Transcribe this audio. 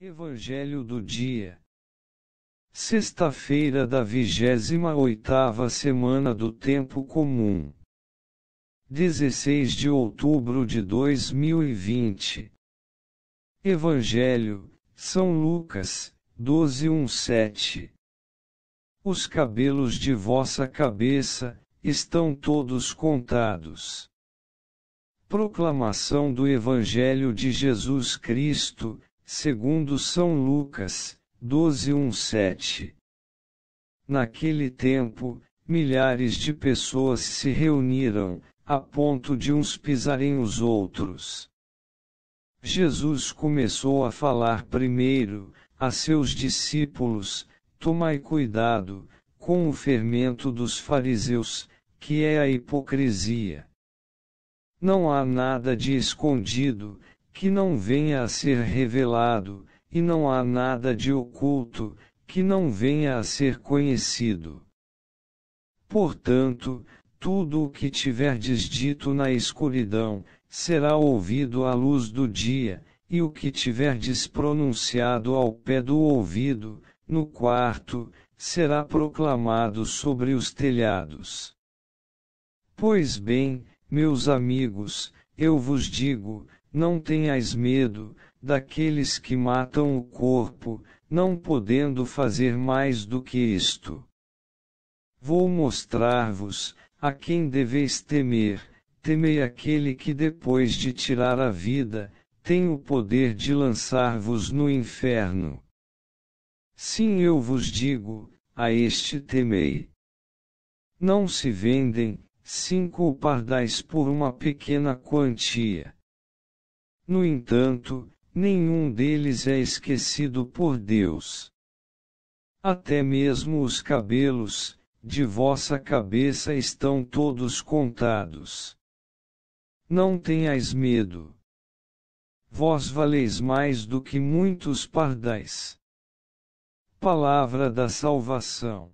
Evangelho do dia. Sexta-feira da vigésima oitava semana do tempo comum. 16 de outubro de 2020. Evangelho, São Lucas, 12:17. Os cabelos de vossa cabeça estão todos contados. Proclamação do Evangelho de Jesus Cristo, segundo São Lucas, 12:17. Naquele tempo, milhares de pessoas se reuniram, a ponto de uns pisarem os outros. Jesus começou a falar primeiro, a seus discípulos: Tomai cuidado, com o fermento dos fariseus, que é a hipocrisia. Não há nada de escondido, que não venha a ser revelado, e não há nada de oculto, que não venha a ser conhecido. Portanto, tudo o que tiverdes dito na escuridão, será ouvido à luz do dia, e o que tiverdes pronunciado ao pé do ouvido, no quarto, será proclamado sobre os telhados. Pois bem, meus amigos, eu vos digo, não tenhais medo, daqueles que matam o corpo, não podendo fazer mais do que isto. Vou mostrar-vos, a quem deveis temer, temei aquele que depois de tirar a vida, tem o poder de lançar-vos no inferno. Sim, eu vos digo, a este temei. Não se vendem, cinco pardais por uma pequena quantia. No entanto, nenhum deles é esquecido por Deus. Até mesmo os cabelos, de vossa cabeça estão todos contados. Não tenhais medo. Vós valeis mais do que muitos pardais. Palavra da salvação.